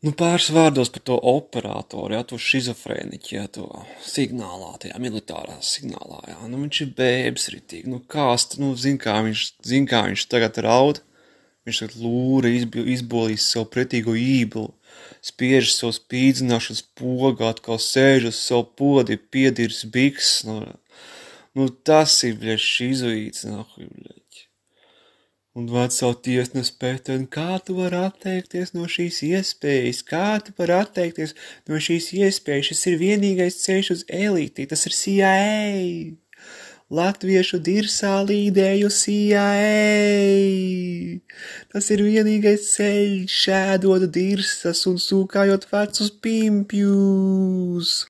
Nu, pāris vārdos par to operatoru, jā, to šizofrēniķi, jā, to signālā, tajā militārā signālā, jā. Nu, viņš ir bēbs ritīgi, nu, kāst, nu, zin, kā viņš, zin, kā viņš tagad raud. Viņš tagad lūra izbolīs savu pretīgo īblu, spiež savu spīdzināšanas pogu, atkal sēž uz savu podi, piedirs biks, nu, nu, tas ir, bļa, šizoīts, nahuj, Un vecā tiesnes pētēn, kā tu vari atteikties no šīs iespējas, kā tu vari atteikties no šīs iespējas, šis ir vienīgais ceļš uz elīti, tas ir CIA. Latviešu dirsā līdēju CIA. Tas ir vienīgais ceļš, šēdot dirsas un sūkājot vecus pimpjus.